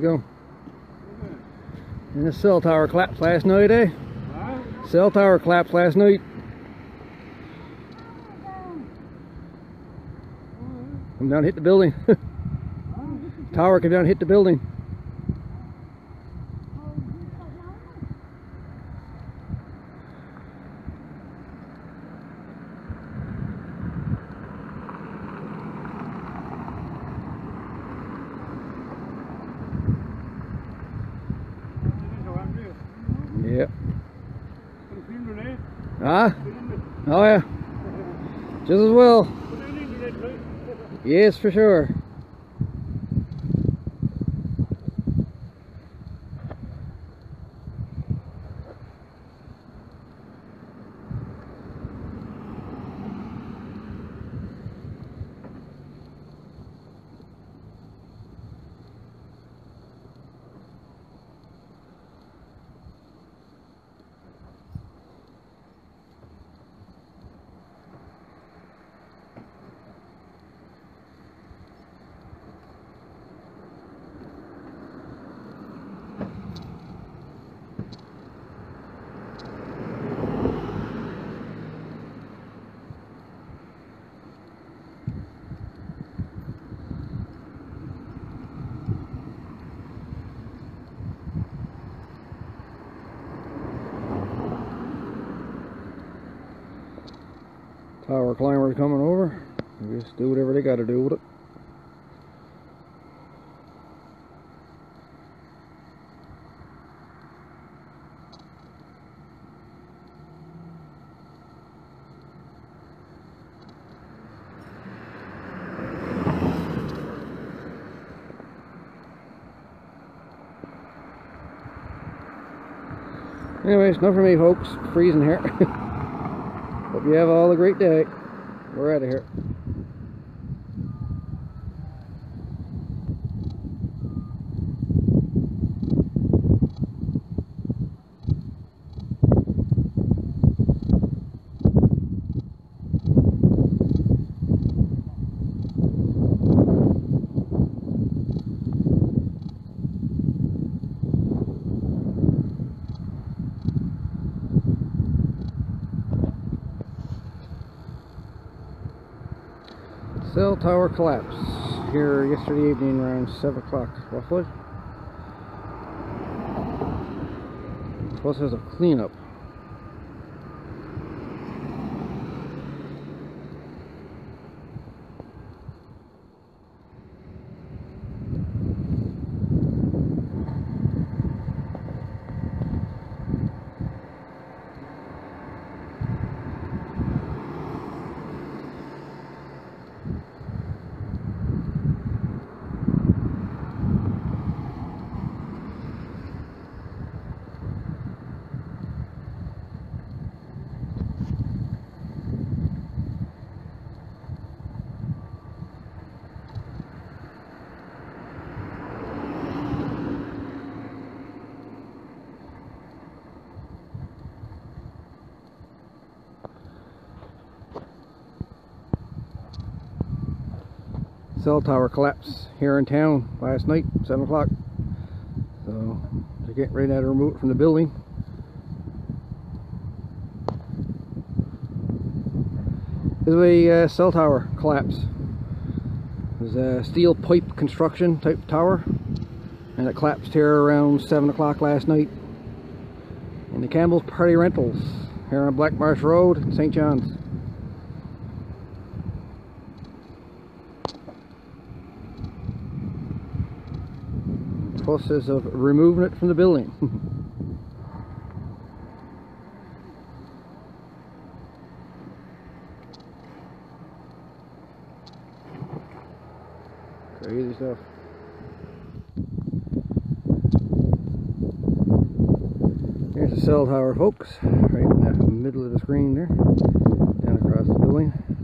going? And the cell tower collapsed last night, eh? Cell tower collapsed last night. Come down and hit the building. tower came down and hit the building. Ah? Oh yeah. Just as well. Yes, for sure. Tower climbers coming over. Just do whatever they gotta do with it. Anyways, enough for me folks. Freezing here. Hope you have all a great day. We're out of here. Cell tower collapse here yesterday evening around 7 o'clock roughly. Plus there's a cleanup. Cell tower collapse here in town last night, 7 o'clock. So they're getting ready to remove it from the building. This is a uh, cell tower collapse. Was a steel pipe construction type tower and it collapsed here around 7 o'clock last night in the Campbell's Party Rentals here on Black Marsh Road St. John's. Process of removing it from the building. Crazy stuff. Here's the cell tower folks, right in the middle of the screen there, down across the building.